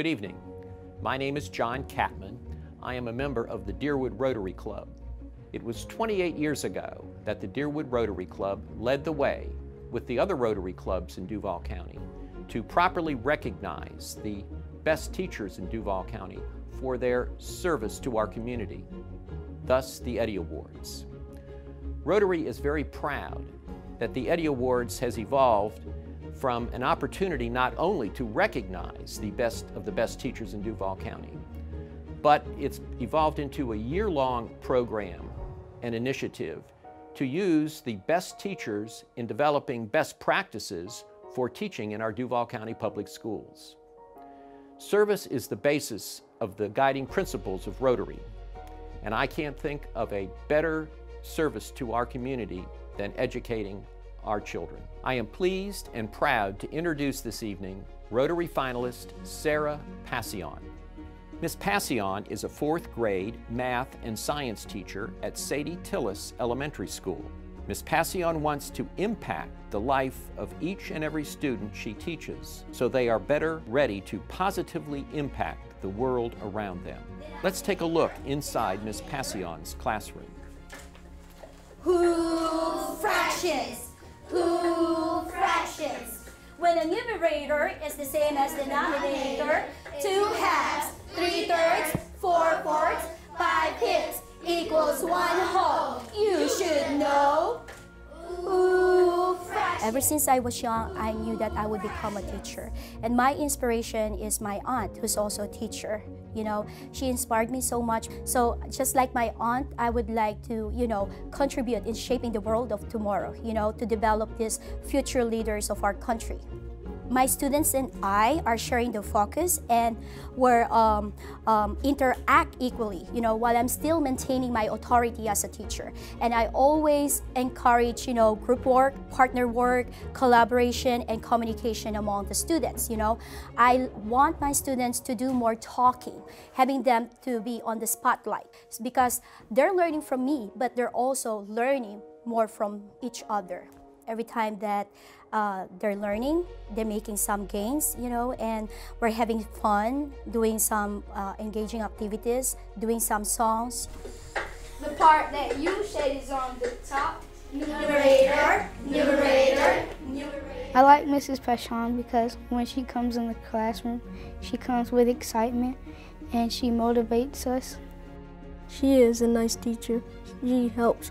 Good evening. My name is John Catman. I am a member of the Deerwood Rotary Club. It was 28 years ago that the Deerwood Rotary Club led the way with the other Rotary clubs in Duval County to properly recognize the best teachers in Duval County for their service to our community, thus the EDDY Awards. Rotary is very proud that the EDDY Awards has evolved from an opportunity not only to recognize the best of the best teachers in Duval County, but it's evolved into a year-long program and initiative to use the best teachers in developing best practices for teaching in our Duval County Public Schools. Service is the basis of the guiding principles of Rotary, and I can't think of a better service to our community than educating our children. I am pleased and proud to introduce this evening Rotary finalist Sarah Pasion. Miss Pasion is a fourth grade math and science teacher at Sadie Tillis Elementary School. Miss Pasion wants to impact the life of each and every student she teaches so they are better ready to positively impact the world around them. Let's take a look inside Miss Pasion's classroom. Who fractions? Who fractions? When a numerator is the same as the denominator, two halves, three thirds, four fourths, Ever since I was young, I knew that I would become a teacher. And my inspiration is my aunt, who's also a teacher. You know, she inspired me so much. So just like my aunt, I would like to, you know, contribute in shaping the world of tomorrow, you know, to develop these future leaders of our country my students and I are sharing the focus and we're um, um, interact equally, you know, while I'm still maintaining my authority as a teacher. And I always encourage, you know, group work, partner work, collaboration, and communication among the students, you know. I want my students to do more talking, having them to be on the spotlight because they're learning from me, but they're also learning more from each other every time that uh, they're learning, they're making some gains, you know, and we're having fun doing some uh, engaging activities, doing some songs. The part that you said is on the top. Numerator, numerator, numerator. I like Mrs. Pasion because when she comes in the classroom, she comes with excitement and she motivates us. She is a nice teacher. She helps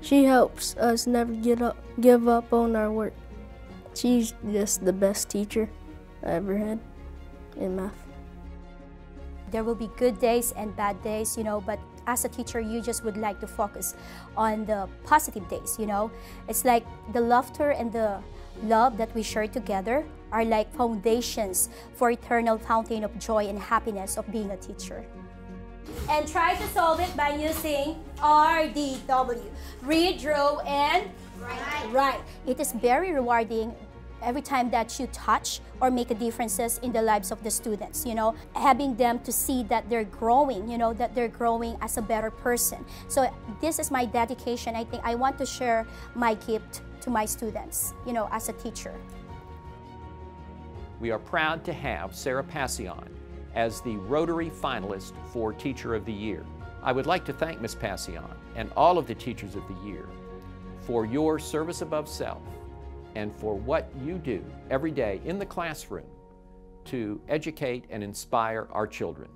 she helps us never get up, give up on our work. She's just the best teacher I ever had in math. There will be good days and bad days, you know, but as a teacher, you just would like to focus on the positive days, you know. It's like the laughter and the love that we share together are like foundations for eternal fountain of joy and happiness of being a teacher and try to solve it by using RDW. Read, draw, and write. Right. It is very rewarding every time that you touch or make a differences in the lives of the students you know having them to see that they're growing you know that they're growing as a better person so this is my dedication i think i want to share my gift to my students you know as a teacher we are proud to have sarah pasion as the Rotary finalist for Teacher of the Year. I would like to thank Ms. Pasion and all of the Teachers of the Year for your service above self and for what you do every day in the classroom to educate and inspire our children.